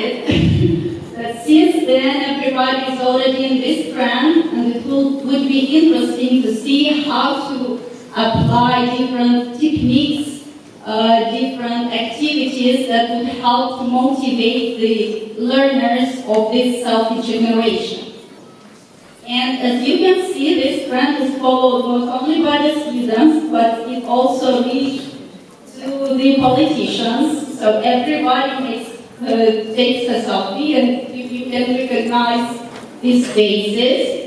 that since then everybody is already in this trend, and it will, would be interesting to see how to apply different techniques uh, different activities that would help to motivate the learners of this selfie generation. And as you can see, this trend is followed not only by the students, but it also reached to the politicians. So everybody makes, uh, takes a selfie, and you can recognize these faces.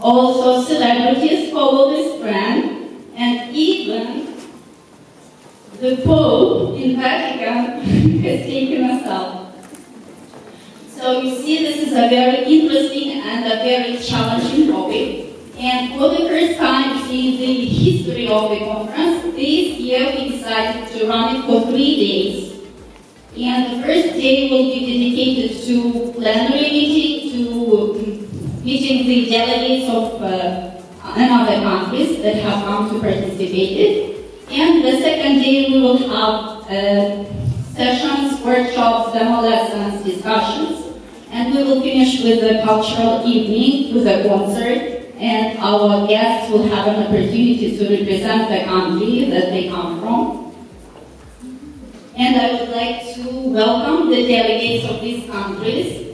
Also, celebrities follow this trend, and even the Pope in Vatican has taken a selfie. So you see, this is a very interesting and a very challenging topic. And for the first time in the history of the conference, this year we decided to run it for three days. And the first day will be dedicated to plenary meeting, to meeting the delegates of uh, other countries that have come to participate. And the second day we will have uh, sessions, workshops, demo lessons, discussions. And we will finish with a cultural evening with a concert. And our guests will have an opportunity to represent the country that they come from. And I would like to welcome the delegates of these countries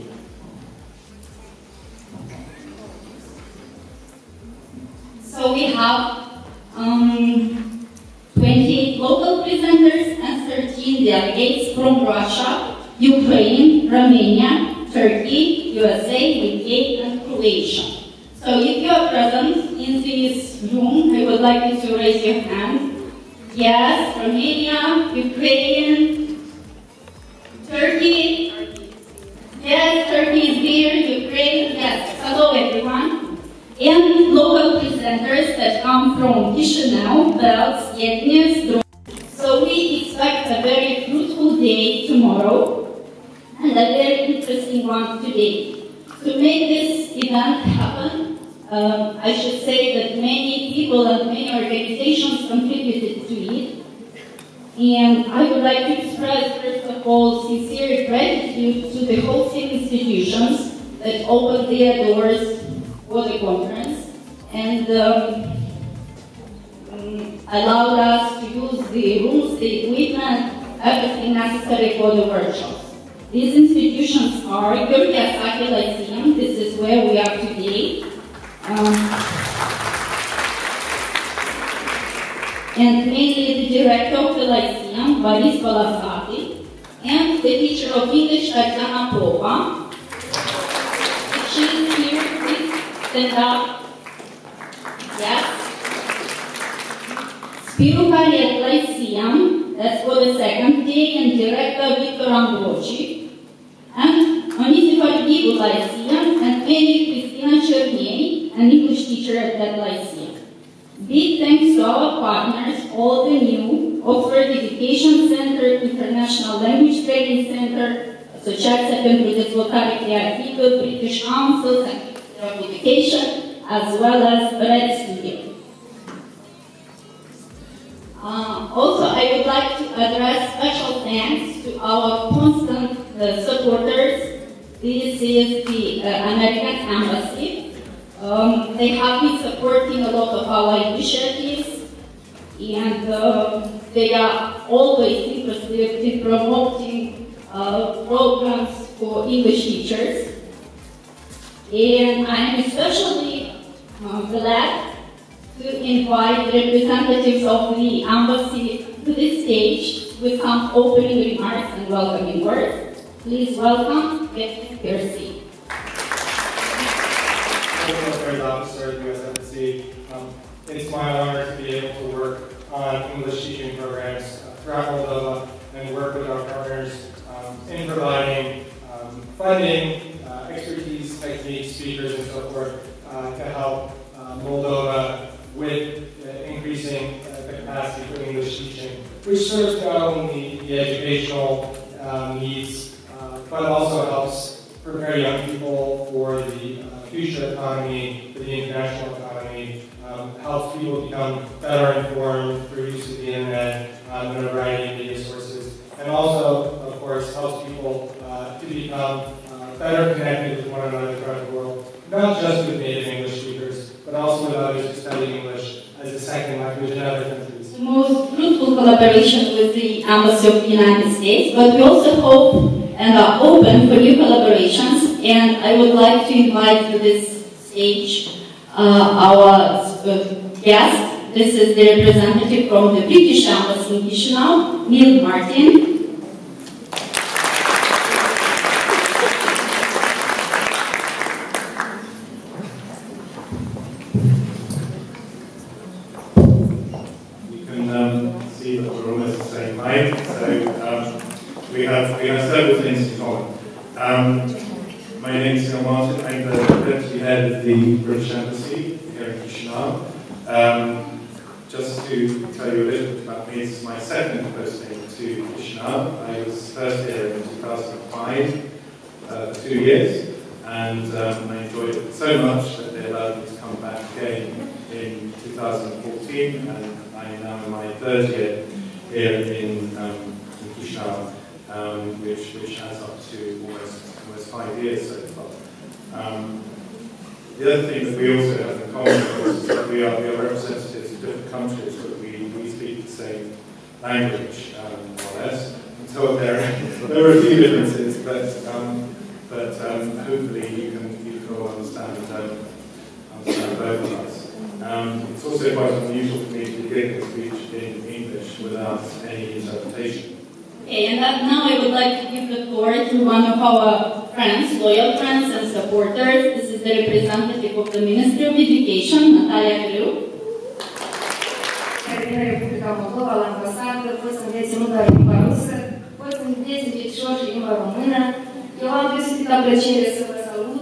So we have um, 28 local presenters and 13 delegates from Russia, Ukraine, Romania, Turkey, USA, UK, and Croatia. So if you are present in this room, I would like you to raise your hand. Yes, Romania, Ukraine, Turkey. Yes, Turkey is here, Ukraine. Yes, hello everyone and local presenters that come from Chisinau, Belz, Yetnev, So we expect a very fruitful day tomorrow and a very interesting one today. To make this event happen, um, I should say that many people and many organizations contributed to it. And I would like to express, first of all, sincere gratitude to the hosting institutions that opened their doors for the conference and um, um, allowed us to use the rooms, the equipment, everything necessary for the workshops. These institutions are Gheorghe Asachi Lyceum, this is where we are today. Um, and mainly the director of the Lyceum, Boris Balasati, and the teacher of English, Tatiana Popa. She is here, please stand up. Yes. Spiru Haret Lyceum, that's for the second day, and director Victor Ambroci. And Onisifor Ghibu Lyceum, and Mary Christina Cherney, an English teacher at that Lyceum. Big thanks to our partners, all the new Oxford Education Center, International Language Training Center, Associația pentru Dezvoltare Creativă, British Council, and Education, as well as Red Studio. Uh, also, I would like to address special thanks to our constant uh, supporters. This is the uh, American Embassy. Um, they have been supporting a lot of our initiatives and uh, they are always interested in promoting uh, programs for English teachers. And I am especially uh, glad to invite representatives of the embassy to this stage with some opening remarks and welcoming words. Please welcome Beth Piercy. Officer at the U.S. Embassy. Um, it's my honor to be able to work on English teaching programs uh, throughout Moldova and work with our partners um, in providing um, funding expertise, techniques, speakers, and so forth uh, to help uh, Moldova with uh, increasing the capacity for English teaching which serves not only the educational um, needs, uh, but also helps prepare young people for the uh, future economy, for the international economy, um, helps people become better informed through use of the internet um, and a variety of media sources, and also, of course, helps people uh, to become uh, better connected with one another throughout the world, not just with native English speakers, but also with others who study English as a second language in other countries. The most fruitful collaboration with the Embassy of the United States, but we also hope and are open for new collaborations. And I would like to invite to this stage uh, our uh, guest. This is the representative from the British Embassy in Chisinau, Neil Martin. You can um, see that we're almost the same height, so um, we have we have several things in common. Um, my name is Neil Martin. I'm the deputy head of the British Embassy here in Chisinau. Um, just to tell you a little bit about me, this is my second posting to Chisinau. I was first here in 2005 uh, for two years, and um, I enjoyed it so much that they allowed me to come back again in 2014, and I am now in my third year here in, um, in um, which, which adds up to almost, almost five years so far. Um, the other thing that we also have in common, is that we are, we are representatives of different countries, but we, we speak the same language, um, more or less. So there, there are a few differences, but, um, but um, hopefully you can, you can all understand, um, understand both of us. Um, it's also quite unusual for me to begin the speech in English without any interpretation. Okay, and that, now I would like to give the floor to one of our friends, loyal friends and supporters. This is the representative of the Ministry of Education, Natalia Griu. Republica Moldova, la ambasadă, pot să învețe limba rusă, pot să învețe ușor limba română. Eu am deosebită plăcere să vă salut.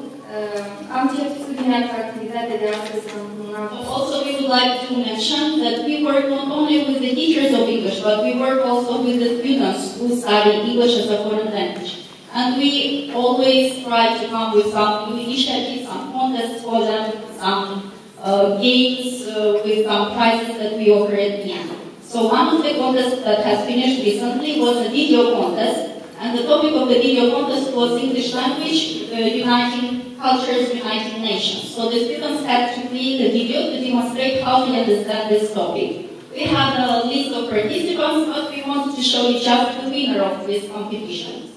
Am început subliniat activitatea de astăzi în un an. Also, we would like to mention that we work not only with the teachers of English, but we work also with the students who study English as a foreign language. And we always try to come with some new initiatives, some contests for them, some uh, games uh, with some prizes that we offer at the end. So one of the contests that has finished recently was a video contest, and the topic of the video contest was English language, uh, uniting cultures, uniting nations. So the students had to create a video to demonstrate how they understand this topic. We had a list of participants, but we wanted to show you just the winner of this competition.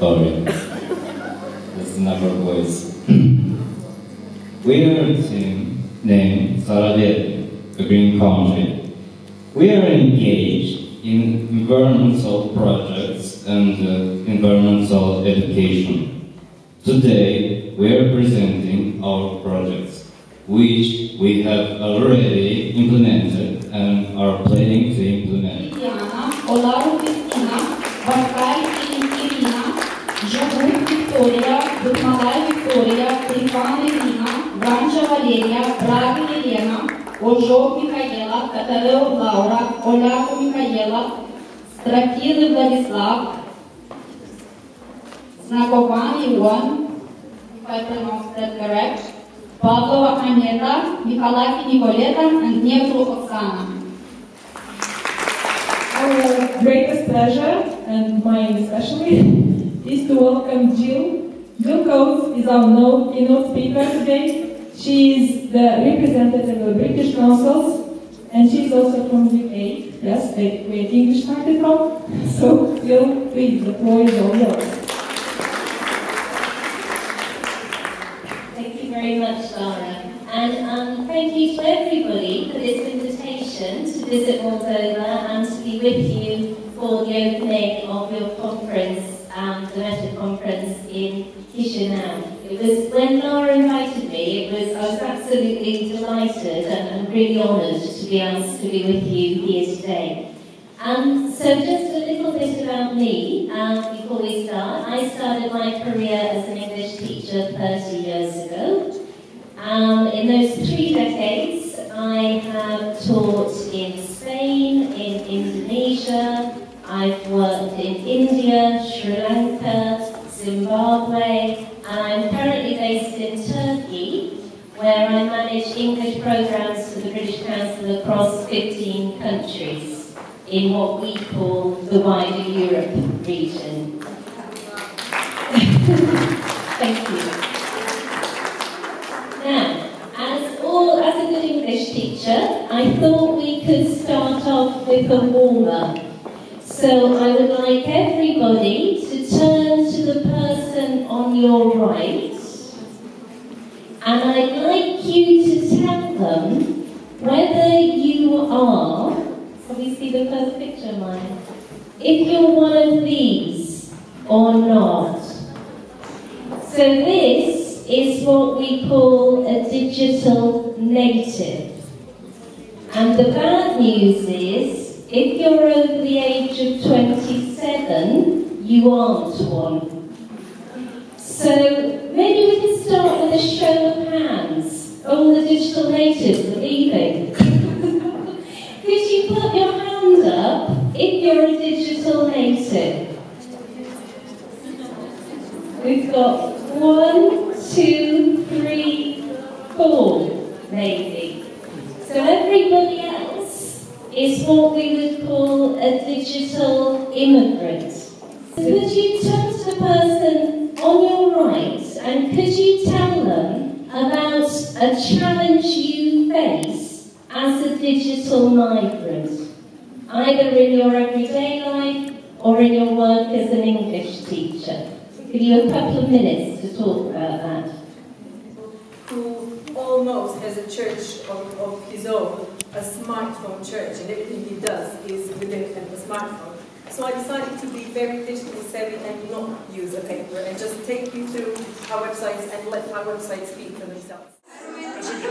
Sorry. That's another voice. we are a team named Sarajevo, the Green Country. We are engaged in environmental projects and uh, environmental education. Today, we are presenting our projects, which we have already implemented and are planning to implement. Liliana, Ojov Mihaela, Catareu Laura, Oleacu Mihaela, Strachir Vladislav, Znakovan Ion, if I pronounced that correct, Pavlova Aneta, Michalaki Nicoleta, and Negru Oksana. Our greatest pleasure, and mine especially, is to welcome Jill. Jill Coates is our no- keynote speaker today. She is the representative of British Councils, and she's also from UK. Yes, they- where English started from. So, Jill, please, the floor is all yours. Thank you very much, Laura. And um, thank you to everybody for this invitation to visit Moldova and to be with you for the opening of your conference, um, the Meta Conference in Chisinau. Was, when Laura invited me, it was, I was absolutely delighted and, and really honoured to be asked to be with you here today. Um, so just a little bit about me um, before we start. I started my career as an English teacher 30 years ago. Um, in those three decades, I have taught in Spain, in Indonesia, I've worked in India, Sri Lanka, Zimbabwe, and I'm where I manage English programs for the British Council across 15 countries in what we call the wider Europe region. Thank you. Now, as all as a good English teacher, I thought we could start off with a warm-up. So I would like everybody to turn to the person on your right, and I'd like you to tell them whether you are, can we see the first picture, Maya? If you're one of these or not. So this is what we call a digital native. And the bad news is, if you're over the age of 27, you aren't one. So maybe we can start with a show of hands. All the digital natives are leaving. Could you put your hand up if you're a digital native? We've got one, two, three, four, maybe. So everybody else is what we would call a digital immigrant. Could you turn to the person on your right and could you a challenge you face as a digital migrant, either in your everyday life or in your work as an English teacher? Give you a couple of minutes to talk about that. who almost has a church of, of his own, a smartphone church, and everything he does is within a smartphone. So I decided to be very digitally savvy and not use a paper and just take you through our websites and let our websites speak for themselves. And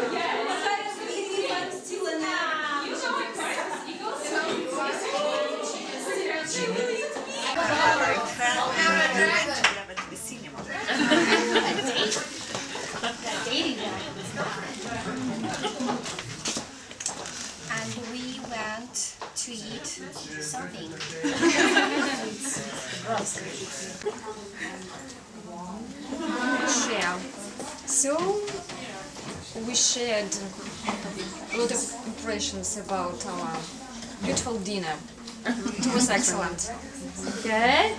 we went to eat something. So we shared a lot of impressions about our beautiful dinner. It was uh-huh. excellent. Good.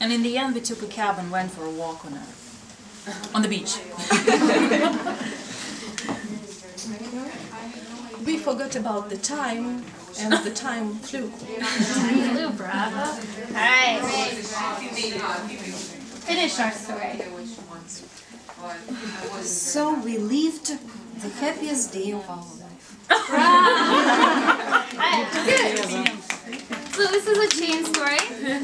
And in the end, we took a cab and went for a walk on a, uh-huh. on the beach. We forgot about the time, and the time flew. Time flew, bravo. Alright. Finish our story. So we lived the happiest day of our life. So this is a chain story.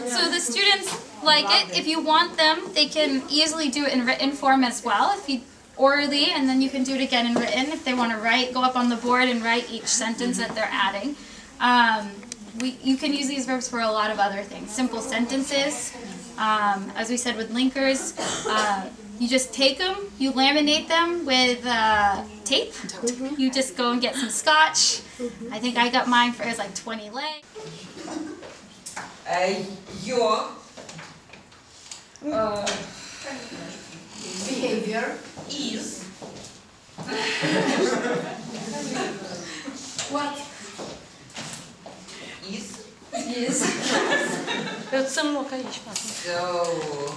So the students like it. If you want them, they can easily do it in written form as well. If you orally, and then you can do it again in written. If they want to write, go up on the board and write each sentence that they're adding. Um, we, you can use these verbs for a lot of other things. Simple sentences. Um, as we said with linkers, uh, you just take them, you laminate them with uh, tape. You just go and get some scotch. I think I got mine for it was like 20 legs. Uh, your uh, behavior is What? is Is. Eu sou louca aí, so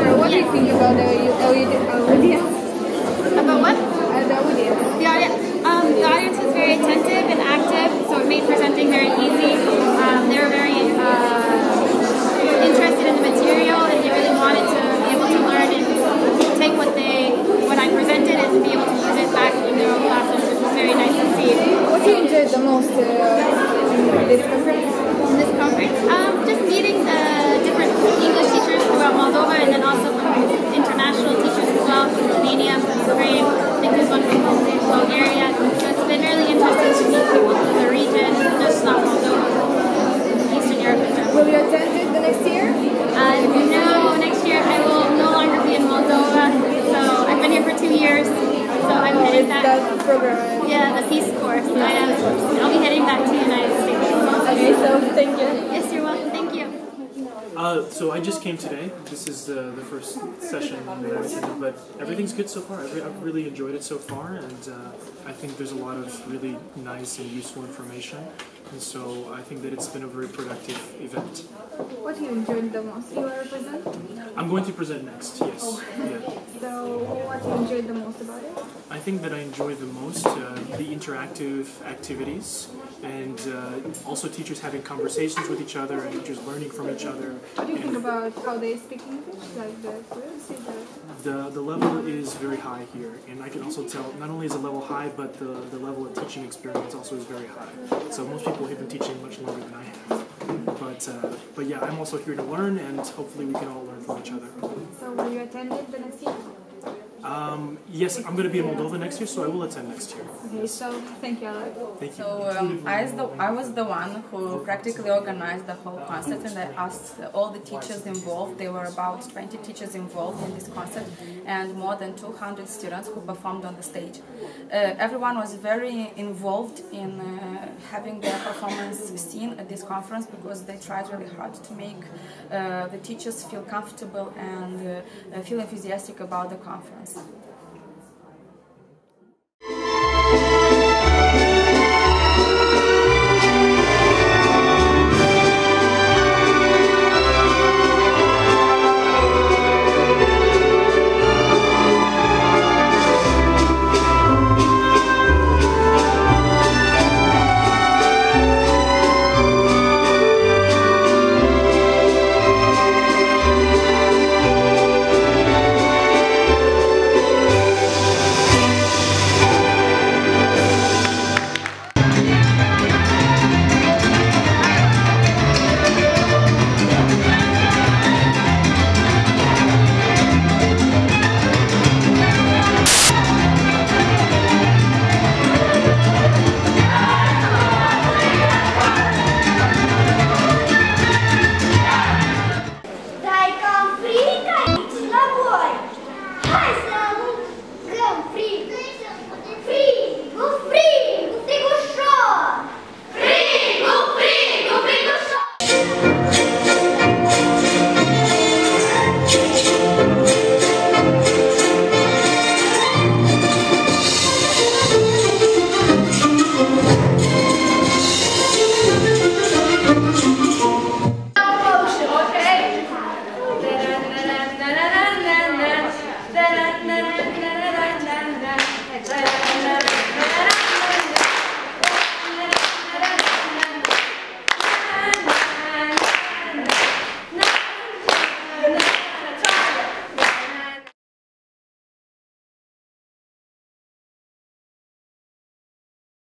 think about the uh, audience? About what? Program. Yeah, the Peace Corps. I have, I'll be heading back to the United States. Okay, so thank you. Yes, you're welcome. Thank you. Uh, so I just came today. This is the, the first session that I attended, but everything's good so far. I've, re- I've really enjoyed it so far, and uh, I think there's a lot of really nice and useful information. And so I think that it's been a very productive event. What you enjoyed the most? You are present? I'm going to present next. Yes. Yeah. So what you enjoyed the most about it? I think that I enjoy the most uh, the interactive activities and uh, also teachers having conversations with each other and teachers learning from each other. What do you think about how they speak English? Like the fluency, the the, level is very high here, and I can also tell not only is the level high, but the, the level of teaching experience also is very high. So most people have been teaching much longer than I have. But uh, but yeah, I'm also here to learn, and hopefully we can all learn from each other. So will you attend it the next year? Um, yes, I'm going to be in Moldova next year, so I will attend next year. Okay, so thank you a. Thank you. So um, I, was the, I was the one who practically organized the whole concert and I asked all the teachers involved, there were about 20 teachers involved in this concert and more than 200 students who performed on the stage. Uh, everyone was very involved in uh, having their performance seen at this conference because they tried really hard to make uh, the teachers feel comfortable and uh, feel enthusiastic about the conference. Santo.